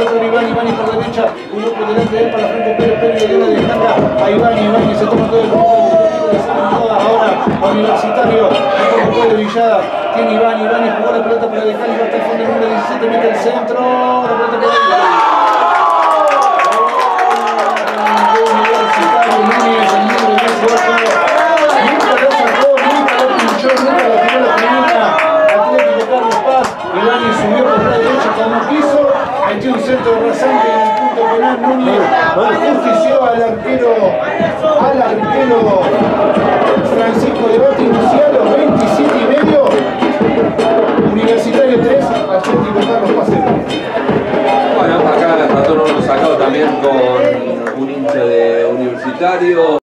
pelota de Iván, Iván por derecha, un grupo delante de él para Franco Pérez, Pérez le dio la a Iván, Iván se toma todo el control, ahora Universitario, un poco de Villada, tiene Iván, Iván jugó la pelota para dejar va hasta el fondo número 17, mete el centro, la pelota por ahí. Universitario, Núñez, el número 18, nunca lo sacó, nunca lo pinchó, nunca lo tiró la tribuna, Atlético Carlos Paz, Iván y subió por la derecha metió un centro rasante en el punto penal, Núñez justició al arquero, al arquero Francisco de Bati Luciano, 27 y medio, Universitario 3, Atlético Carlos 0. Bueno, acá el ratón lo sacado también con un hincha de universitario.